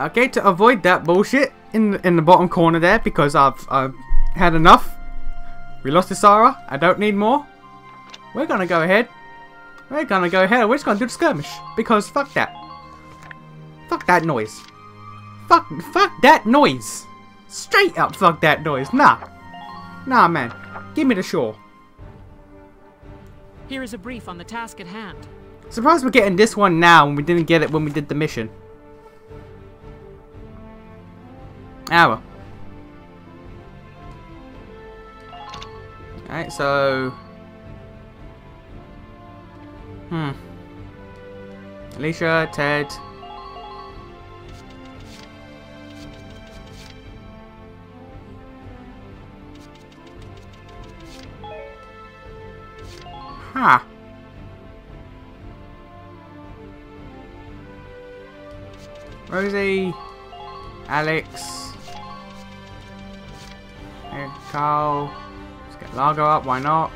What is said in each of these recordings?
Okay, to avoid that bullshit in in the bottom corner there because I've I've had enough. We lost the Sarah. I don't need more. We're gonna go ahead. We're gonna go ahead. We're just gonna do the skirmish because fuck that. Fuck that noise. Fuck fuck that noise. Straight up fuck that noise. Nah. Nah, man. Give me the shore. Here is a brief on the task at hand. Surprised we're getting this one now when we didn't get it when we did the mission. Hour. Alright, so... Hmm. Alicia, Ted... Huh. Rosie, Alex, Carl. Let's get Largo up, why not?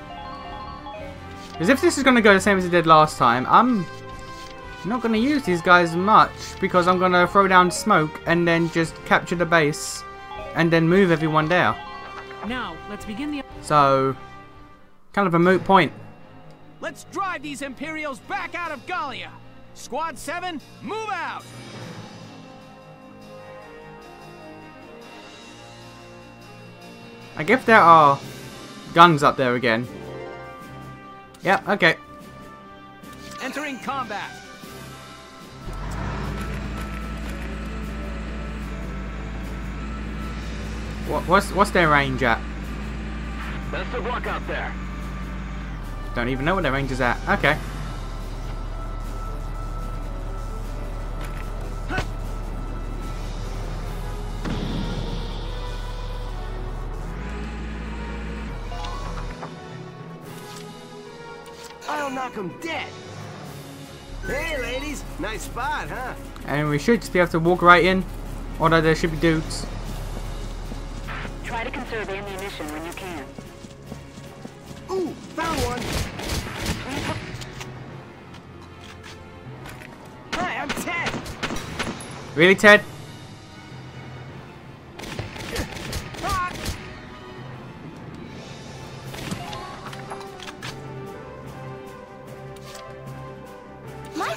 Because if this is going to go the same as it did last time, I'm not going to use these guys much because I'm going to throw down smoke and then just capture the base and then move everyone there. Now, let's begin the... So, kind of a moot point. Let's drive these Imperials back out of Gallia! Squad 7, move out! I guess there are guns up there again. Yep, okay. Entering combat! What, what's what's their range at? Best of luck out there! Don't even know what their range is at. Okay. Knock them dead. Hey, ladies. Nice spot, huh? And we should just be able to walk right in. Although there should be dudes. Try to conserve the ammunition when you can. Ooh, found one. Hi, I'm Ted. Really, Ted?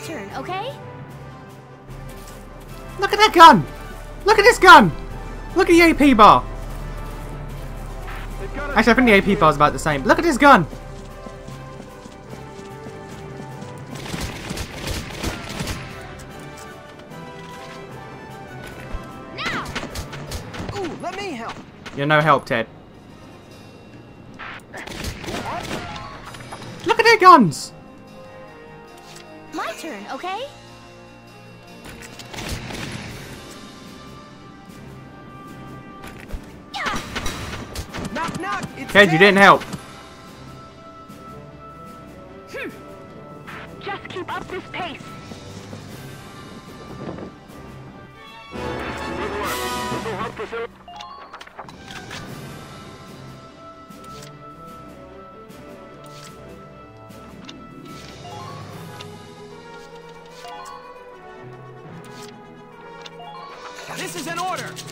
Turn, okay? Look at that gun! Look at this gun! Look at the AP bar! Actually, I think the AP bar is about the same. Look at this gun! Now! Ooh, let me help. You're no help, Ted. Look at their guns! My turn, okay? Knock, knock. It's Ted, you didn't help. Hmm. Just keep up this pace. This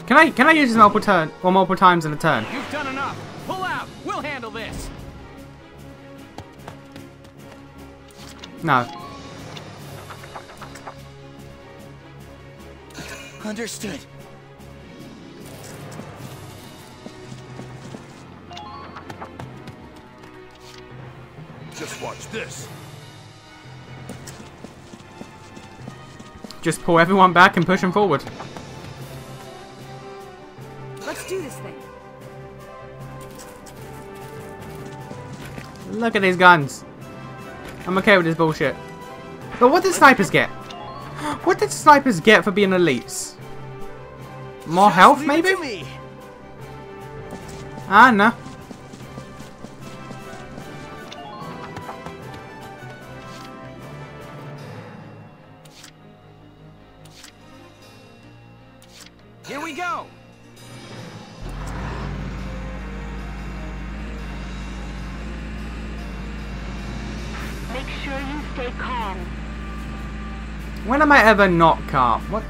Can I can I use this multiple turn or multiple times in a turn? You've done enough! Pull out! We'll handle this! No. Understood. Just watch this. Just pull everyone back and push them forward. Let's do this thing. Look at these guns. I'm okay with this bullshit. But what did snipers get? What did snipers get for being elites? More Just health, maybe? Ah, no. Am I ever not calm? What?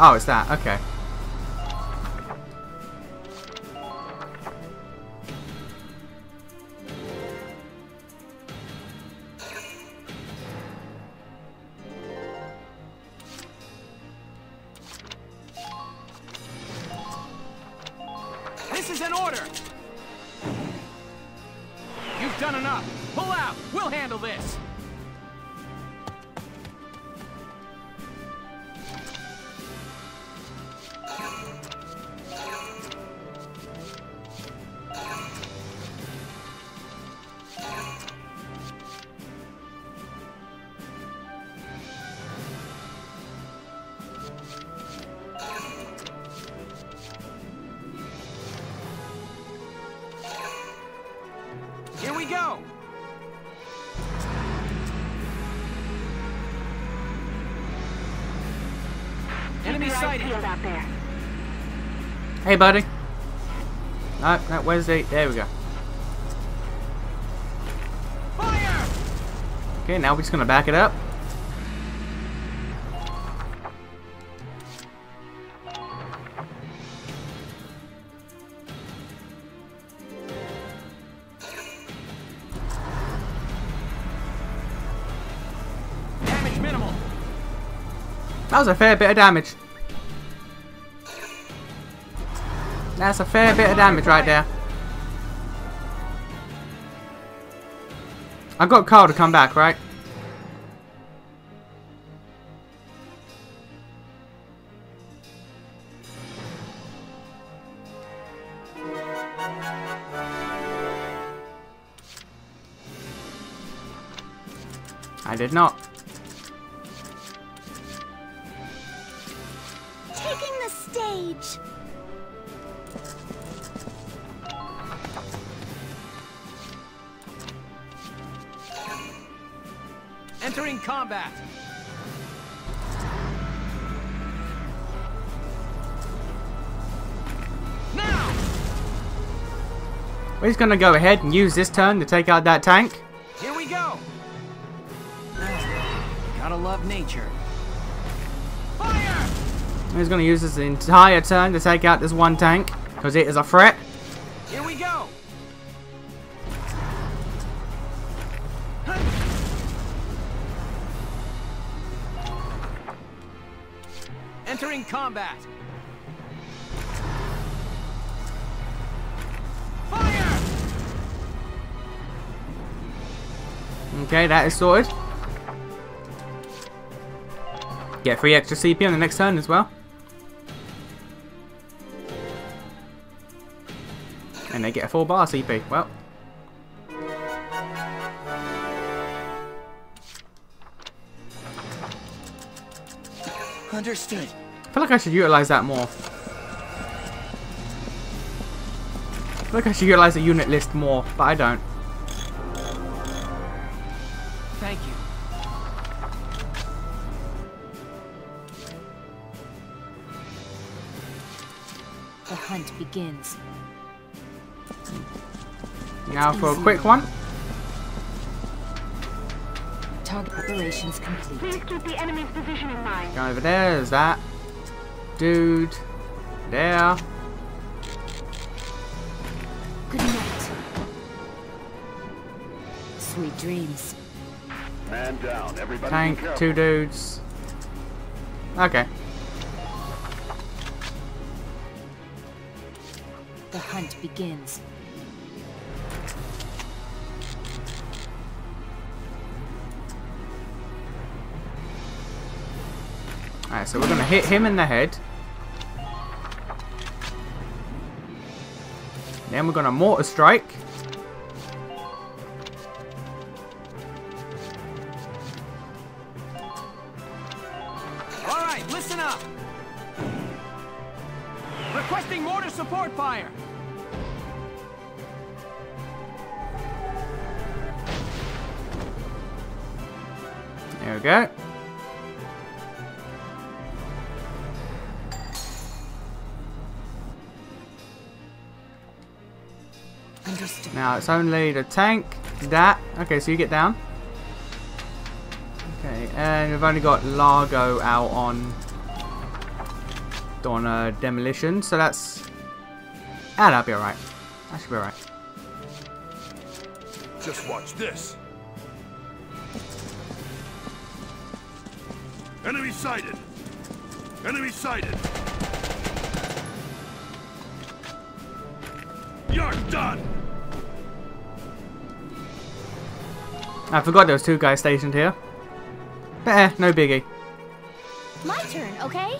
Oh, it's that. Okay. This is an order! Enemy Keep your eyes sighted! peeled out there. Hey, buddy. No, no, where's the... There we go. Fire! Okay, now we're just gonna back it up. Damage minimal. That was a fair bit of damage. That's a fair bit of damage right there. I got Carl to come back, right? I did not. Combat. Now! We're just gonna go ahead and use this turn to take out that tank. Here we go! Gotta love nature. Fire! We're gonna use this entire turn to take out this one tank. Because it is a threat. Entering combat. Fire! Okay, that is sorted. Get free extra CP on the next turn as well. And they get a full bar CP. Well, Understood. I feel like I should utilize that more. I feel like I should utilize the unit list more, but I don't. Thank you. The hunt begins. Now for a quick one. Target operations complete. Please keep the enemy's position in mind. Go over there, there's that. Dude. There. Good night. Sweet dreams. Man down. Everybody Tank, two dudes. Okay. The hunt begins. So we're gonna hit him in the head. Then we're gonna mortar strike. All right, listen up. Requesting mortar support fire. There we go. Now it's only the tank, that. Okay, so you get down. Okay, and we've only got Largo out on on uh, demolition, so that's... Ah, that'll be alright. That should be alright. Just watch this. Enemy sighted. Enemy sighted. You're done. I forgot there was two guys stationed here. But eh, no biggie. My turn, okay?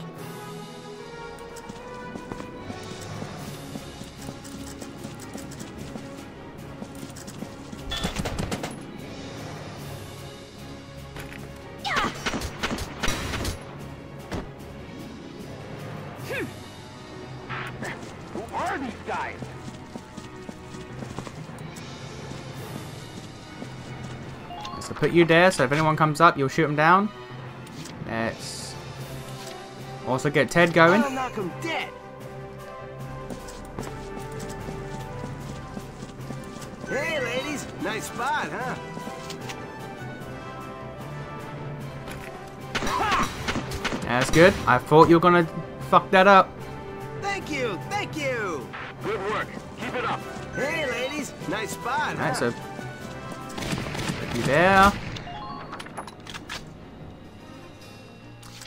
Put you there, so if anyone comes up, you'll shoot them down. Let's also get Ted going. I'll knock him dead. Hey, ladies. Nice spot, huh? That's good. I thought you were gonna fuck that up. Thank you. Thank you. Good work. Keep it up. Hey, ladies. Nice spot, huh? So you there.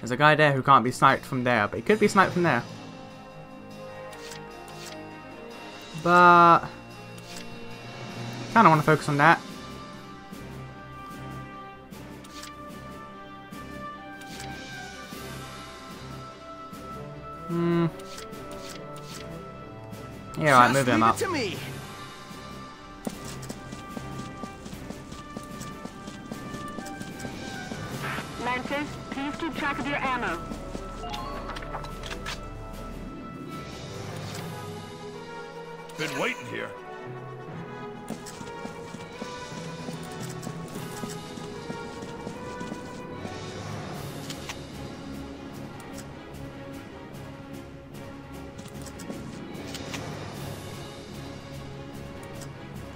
There's a guy there who can't be sniped from there, but he could be sniped from there. But kind of want to focus on that. Hmm. Yeah, right, move him up. to me. Track of your ammo. Been waiting here.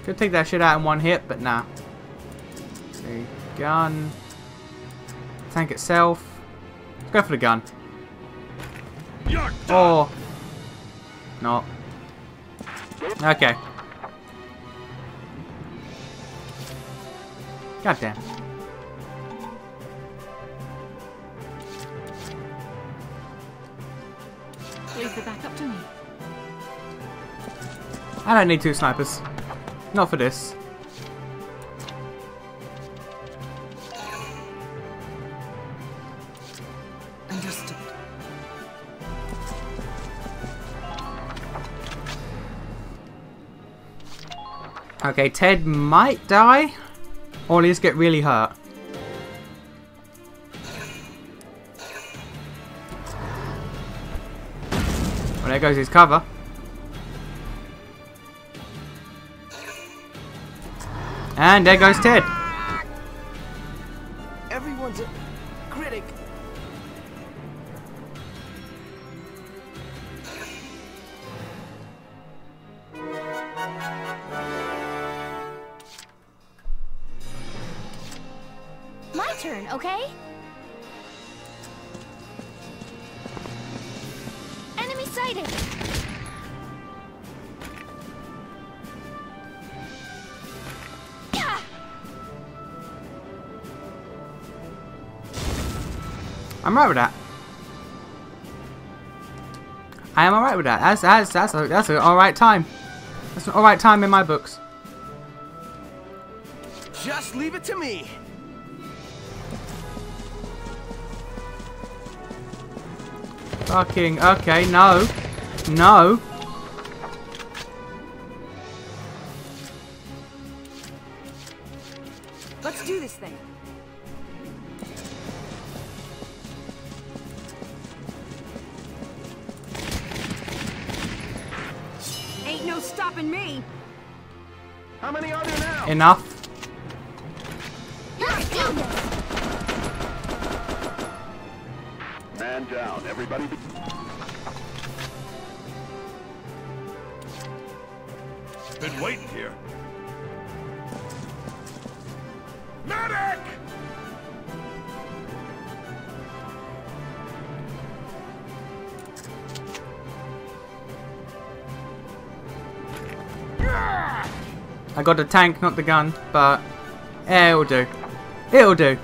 Could take that shit out in one hit, but nah. See, gun. Tank itself. Let's go for the gun. You're done. Oh. Or not. Okay. God damn. Leave the backup to me. I don't need two snipers. Not for this. Okay, Ted might die. Or at least get really hurt. Well, there goes his cover. And there goes Ted. Enemy sighted! I'm right with that. I am alright with that. That's that's that's a, that's an alright time. That's an alright time in my books. Just leave it to me. Fucking okay, no, no. Let's do this thing. Ain't no stopping me. How many are there now? Enough. Let's do this! Man down. Everybody. Been waiting here. Medic! I got a tank, not the gun, but it'll do. It'll do.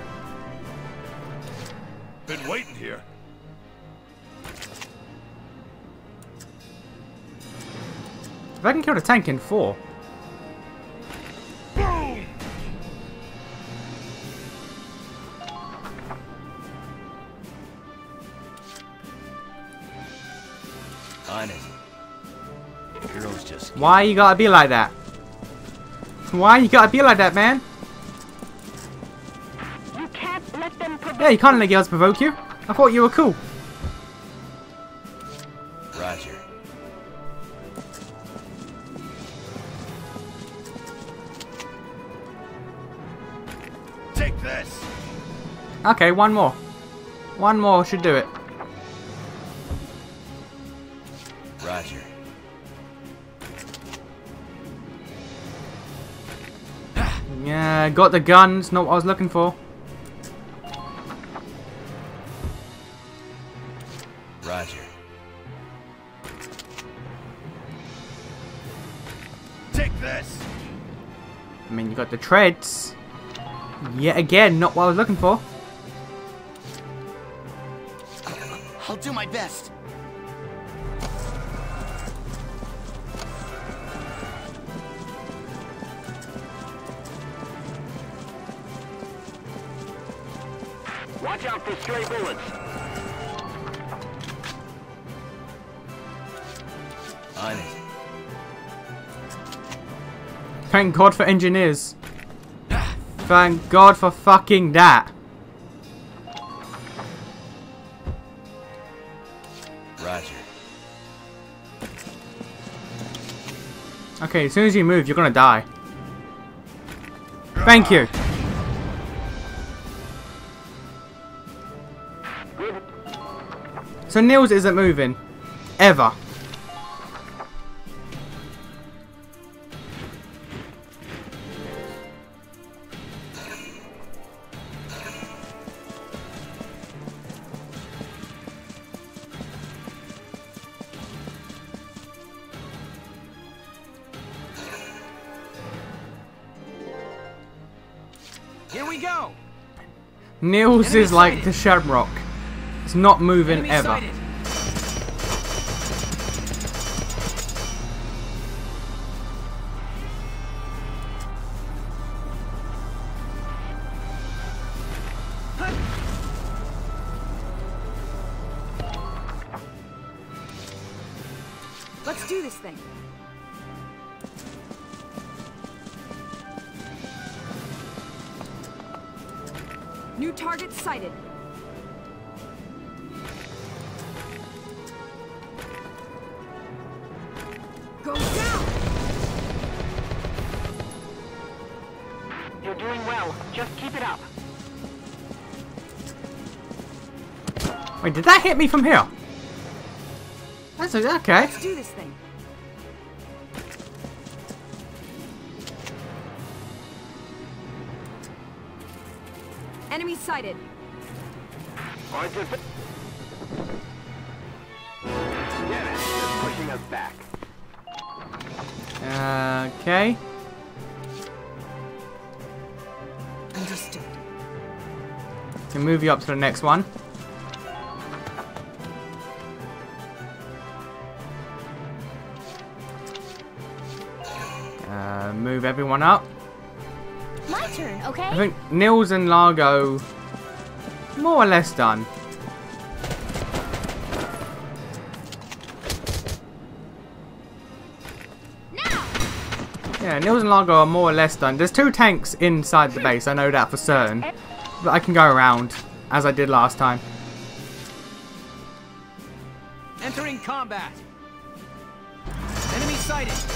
If I can kill the tank in four. Boom! On it. Girls just Why you gotta be like that? Why you gotta be like that, man? You can't let them provoke Yeah, you can't let girls provoke you. I thought you were cool. Okay, one more. One more should do it. Roger. Yeah, got the guns, not what I was looking for. Roger. Take this! I mean, you got the treads. Yet again, not what I was looking for. Best. Watch out for stray bullets! On it. Thank God for engineers. Thank God for fucking that. Okay, as soon as you move, you're gonna die. Thank you. So Nils isn't moving. Ever. Nils Enemy is like sighted. the Shamrock. It's not moving Enemy ever. sighted. Let's do this thing. New target sighted. Go down! You're doing well. Just keep it up. Wait, did that hit me from here? That's okay. Let's do this thing. Sighted. On to... Get it! Just pushing us back. Okay. Understood. Can move you up to the next one. Uh, move everyone up. My turn, okay? I think Nils and Largo more or less done. Yeah, Nils and Largo are more or less done. There's two tanks inside the base, I know that for certain. But I can go around, as I did last time. Entering combat. Enemy sighted.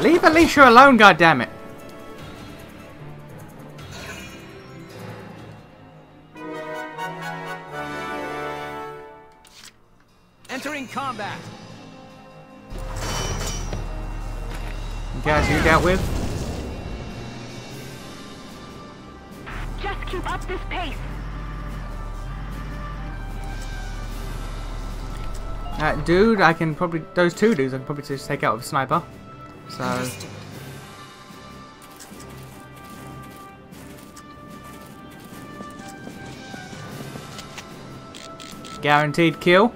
Leave Alicia alone, goddammit. Entering combat. Guys, you dealt with? Just keep up this pace. That dude, I can probably... Those two dudes I can probably just take out with a sniper. So... Guaranteed kill.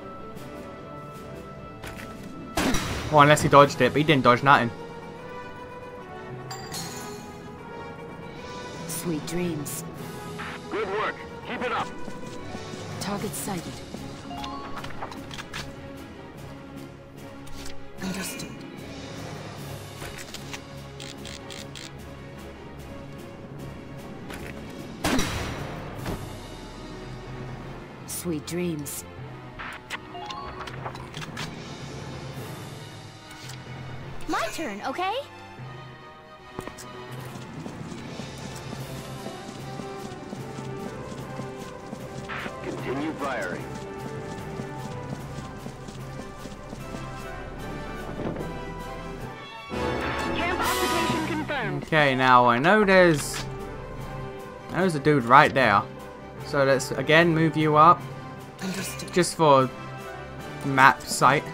Well, unless he dodged it, but he didn't dodge nothing. Sweet dreams. Good work. Keep it up. Target sighted. Sweet dreams. My turn, okay? Continue firing. Camp occupation confirmed. Okay, now I know there's... There's a dude right there. So let's again move you up. Understood. Just for map sight.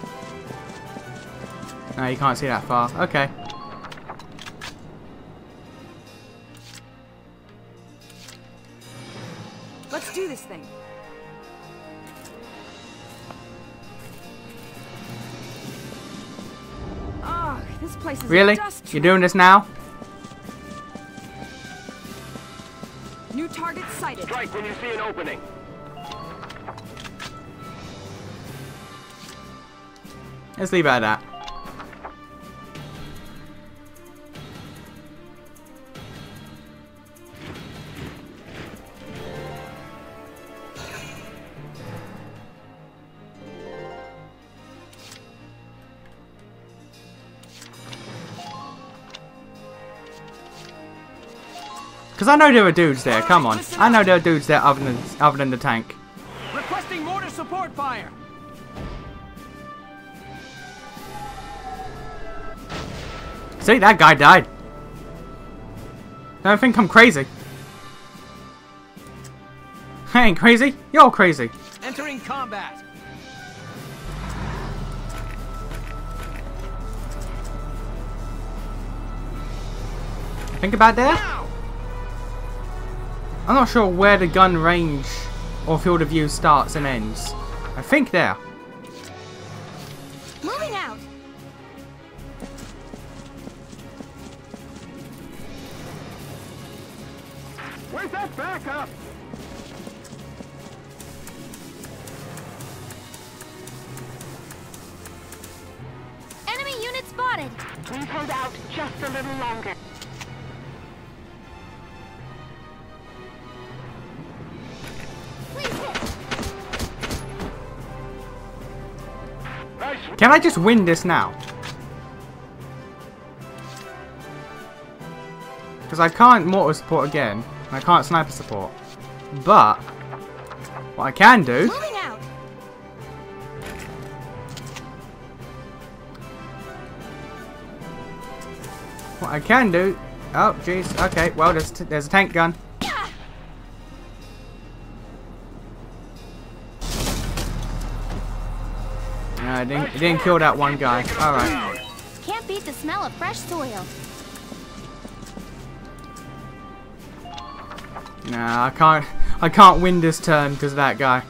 No, you can't see that far. Okay. Let's do this thing. Ugh, this place is Really? dust You're doing this now? New target sighted. Strike when you see an opening. Let's leave it at that. Because I know there are dudes there, come on. I know there are dudes there other than, other than the tank. Requesting mortar support fire. See, that guy died. Don't think I'm crazy. I ain't crazy. You're crazy. Entering combat. Think about that. Now. I'm not sure where the gun range or field of view starts and ends. I think there. Can I just win this now? Because I can't mortar support again. and I can't sniper support. But, what I can do... What I can do... Oh, jeez. Okay, well, there's, t there's a tank gun. It didn't, it didn't kill that one guy. Alright. Can't beat the smell of fresh soil. Nah, I can't... I can't win this turn because of that guy.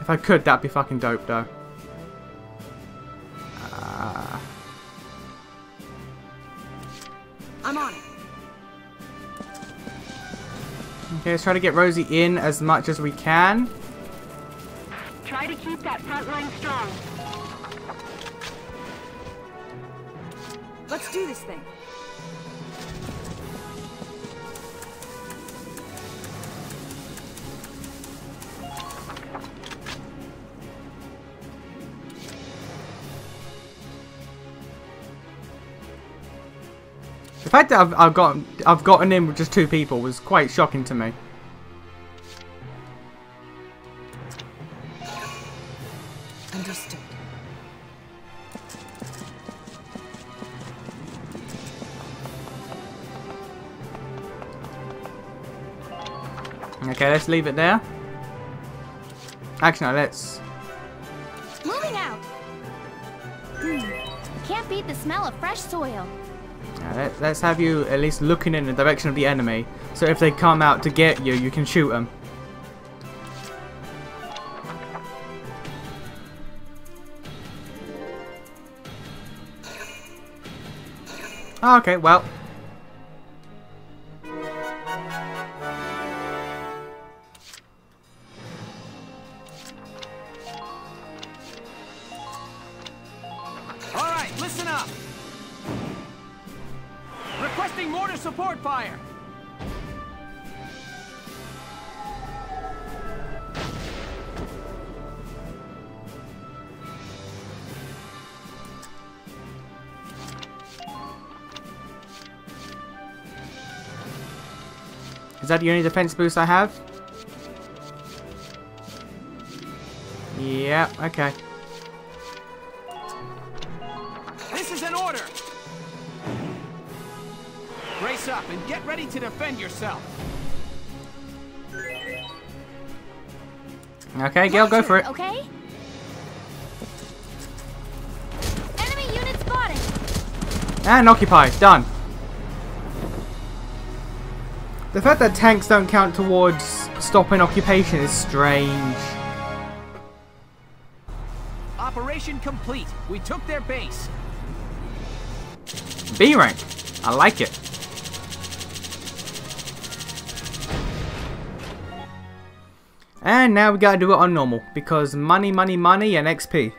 If I could, that'd be fucking dope, though. Uh, I'm on it. okay, let's try to get Rosie in as much as we can. Try to keep that front line strong. Let's do this thing. The fact that I've, I've got I've gotten in with just two people was quite shocking to me. Let's leave it there. Actually, no, let's. Moving out. Hmm. Can't beat the smell of fresh soil. let, let's have you at least looking in the direction of the enemy. So if they come out to get you, you can shoot them. Okay, well. That the only defense boost I have? Yeah, okay. This is an order. Brace up and get ready to defend yourself. Okay, Gail, go for it. Okay? Enemy unit spotted. And occupy, done. The fact that tanks don't count towards stopping occupation is strange. Operation complete. We took their base. B rank. I like it. And now we gotta do it on normal because money, money, money, and XP.